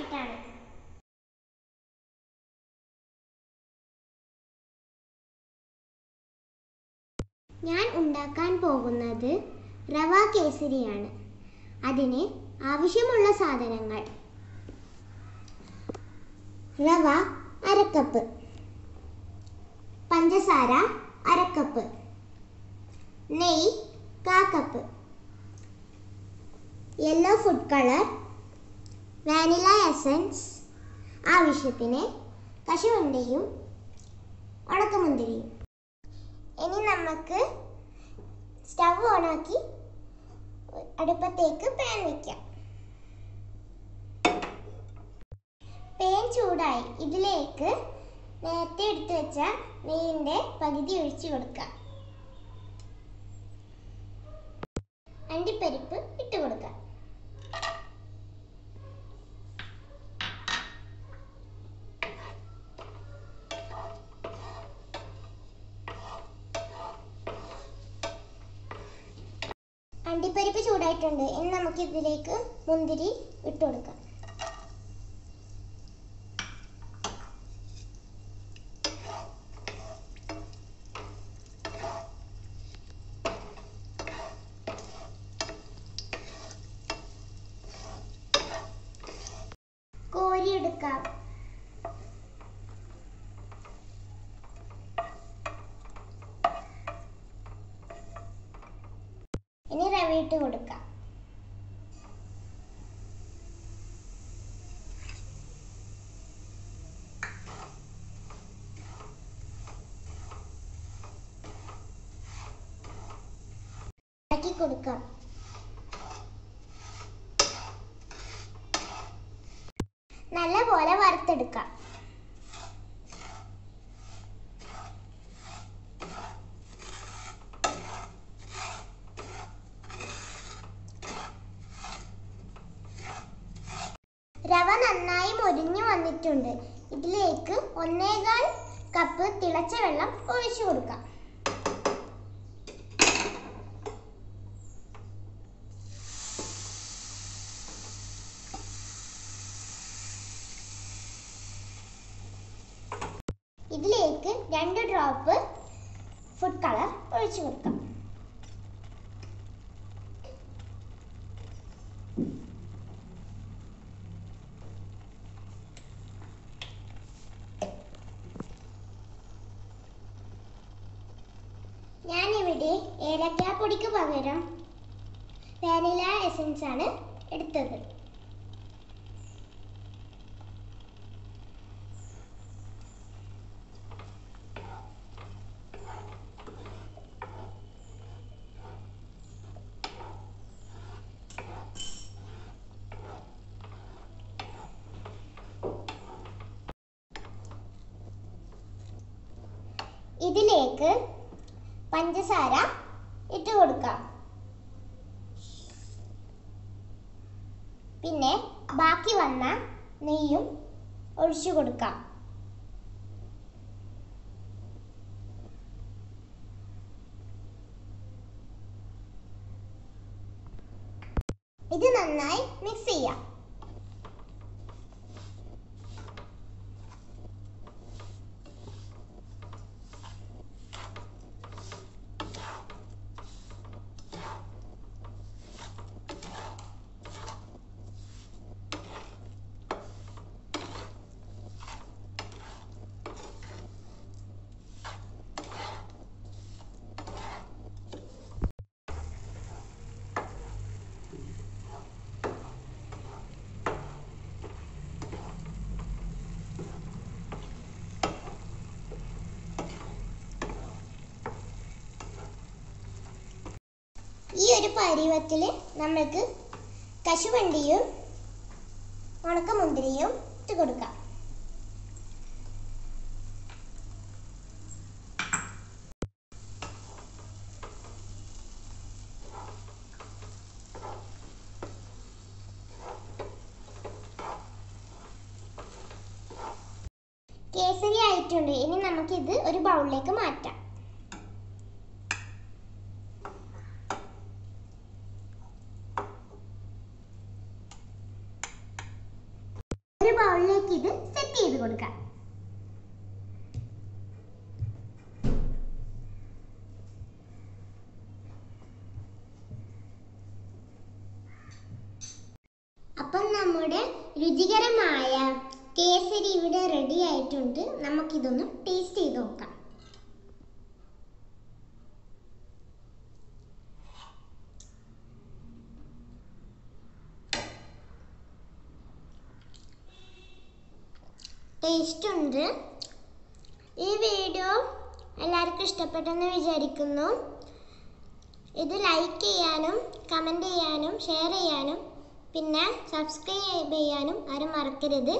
ഡിഷുമായിട്ടാണ് ഞാൻ ഉണ്ടാക്കാൻ പോകുന്നത് റവ കേസരിയാണ്. അതിന് ആവശ്യമുള്ള സാധനങ്ങൾ. റവ അരക്കപ്പ്. പഞ്ചസാര അരക്കപ്പ്. നെയ് കാ cup yellow food colour vanilla essence ആവശ്യത്തിന് കശുവണ്ടിയും ഉണക്കമുന്തിരിയും. ഇനി നമുക്ക് സ്റ്റവ് ഓണാക്കി അടുപ്പത്തേക്ക് പാൻ വയ്ക്കാം പാൻ ചൂടായി. ഇതിലേക്ക് നേരത്തെ എടുത്തു വെച്ച നെയ്യിന്റെ പകുതി ഒഴിച്ചു കൊടുക്കാം. അണ്ടിപ്പരിപ്പ് ഇട്ട് കൊടുക്കാം. അണ്ടിപ്പരിപ്പ് ചൂടായിട്ടുണ്ട്. ഇനി നമുക്ക് ഇതിലേക്ക് മുന്തിരി ഇട്ട് കൊടുക്കാം. കോരി എടുക്കാം ഇനി റവ ഇട്ട് കൊടുക്കാം. ഇളക്കി കൊടുക്കാം. നല്ല പോലെ വറുത്തെടുക്കാം റവ നന്നായി മൊരിഞ്ഞു വന്നിട്ടുണ്ട്. ഇതിലേക്ക് ഒന്നേകാൽ കപ്പ് തിളച്ച വെള്ളം ഒഴിച്ചു കൊടുക്കാം. ഇതിലേക്ക് രണ്ട് ഡ്രോപ്പ് ഫുഡ് കളർ ഒഴിച്ചു കൊടുക്കാം. ഞാനിവിടെ ഏലക്കാപ്പൊടിക്ക് പകരം വാനില എസൻസ് ആണ് എടുത്തത്. ഇതിലേക്ക് പഞ്ചസാര ഇട്ട് കൊടുക്കാം. പിന്നെ ബാക്കി വന്ന നെയ്യും ഒഴിച്ചു കൊടുക്കാം. ഇത് നന്നായി മിക്സ് ചെയ്യാം. ഈ ഒരു പരുവത്തിൽ നമ്മൾക്ക് കശുവണ്ടിയും ഉണക്കമുന്തിരിയും ഇട്ട് കൊടുക്കാം. കേസരി ആയിട്ടുണ്ട്. ഇനി നമുക്കിത് ഒരു ബൗളിലേക്ക് മാറ്റാം. നമുക്കിത് സെറ്റ് ചെയ്ത് കൊടുക്കാം. അപ്പം നമ്മുടെ രുചികരമായ കേസരി ഇവിടെ റെഡി ആയിട്ടുണ്ട്. നമുക്കിതൊന്ന് ടേസ്റ്റ് ചെയ്ത് നോക്കാം. ടേസ്റ്റ് ഉണ്ട്. ഈ വീഡിയോ എല്ലാവർക്കും ഇഷ്ടപ്പെട്ടെന്ന് വിചാരിക്കുന്നു. ഇത് ലൈക്ക് ചെയ്യാനും കമന്റ് ചെയ്യാനും ഷെയർ ചെയ്യാനും പിന്നെ സബ്സ്ക്രൈബ് ചെയ്യാനും ആരും മറക്കരുത്.